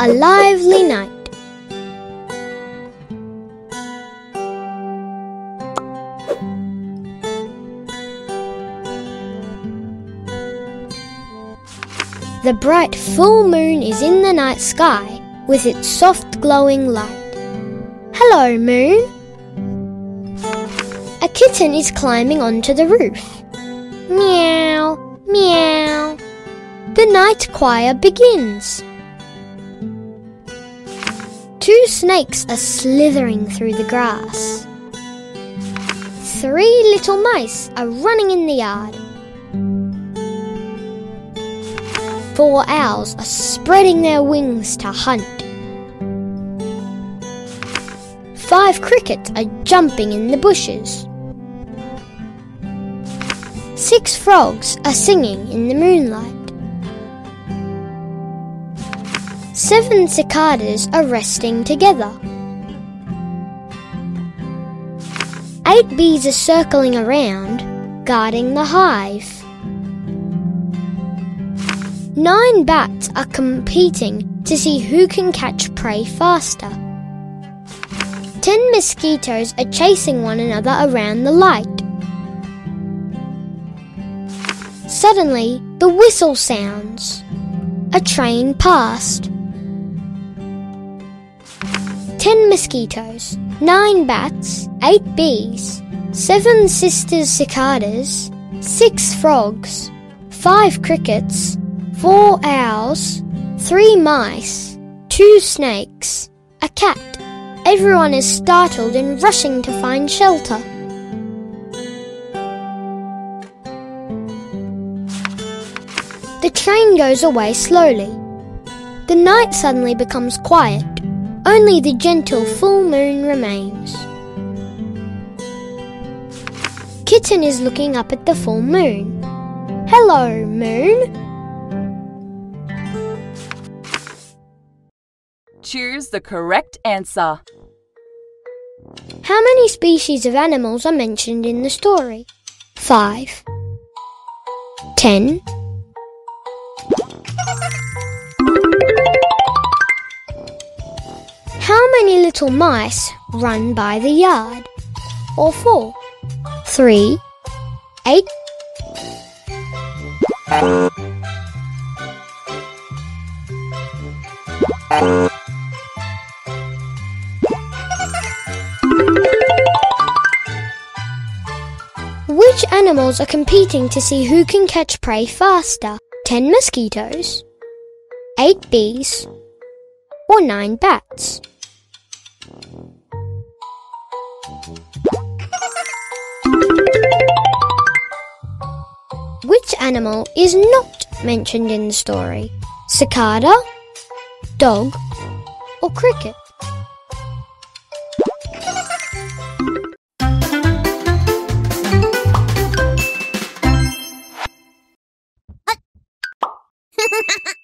A lively night. The bright full moon is in the night sky with its soft glowing light. Hello, moon. A kitten is climbing onto the roof. Meow, meow. The night choir begins. Two snakes are slithering through the grass. Three little mice are running in the yard. Four owls are spreading their wings to hunt. Five crickets are jumping in the bushes. Six frogs are singing in the moonlight. Seven cicadas are resting together. Eight bees are circling around, guarding the hive. Nine bats are competing to see who can catch prey faster. Ten mosquitoes are chasing one another around the light. Suddenly, the whistle sounds. A train passed. Ten mosquitoes, nine bats, eight bees, seven sisters cicadas, six frogs, five crickets, four owls, three mice, two snakes, a cat. Everyone is startled and rushing to find shelter. The train goes away slowly. The night suddenly becomes quiet. Only the gentle full moon remains. Kitten is looking up at the full moon. Hello, moon. Choose the correct answer. How many species of animals are mentioned in the story? Five. Ten. Many little mice run by the yard? Or four, three, eight. Which animals are competing to see who can catch prey faster? 10 mosquitoes, 8 bees, or 9 bats? Which animal is not mentioned in the story? Cicada, dog, or cricket? Ha ha ha!